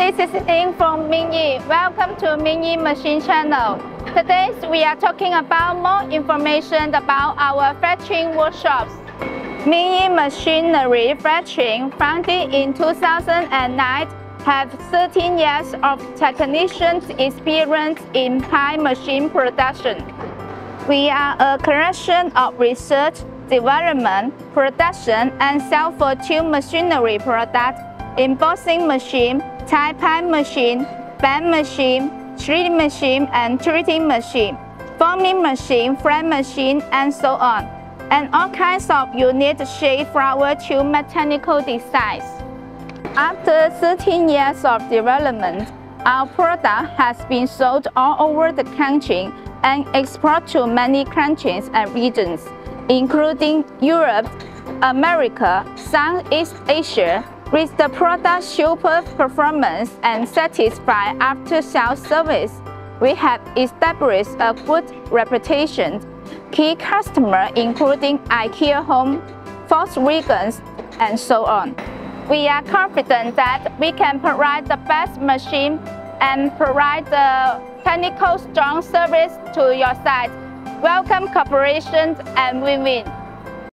this is Ying from Mingyi. Welcome to Mingyi Machine Channel. Today we are talking about more information about our factoring workshops. Mingyi Machinery Factoring, founded in 2009, have 13 years of technician experience in pie machine production. We are a collection of research, development, production, and sell for tube machinery products, embossing machine, pie machine, band machine, shredding machine, and treating machine, forming machine, flat machine, and so on, and all kinds of unique shape flower tube mechanical designs. After 13 years of development, our product has been sold all over the country and exported to many countries and regions, including Europe, America, Southeast Asia, with the product's super performance and satisfied after-sales service. We have established a good reputation. Key customers including IKEA Home, Volkswagen, and so on. We are confident that we can provide the best machine and provide the technical strong service to your site. Welcome cooperation and win-win.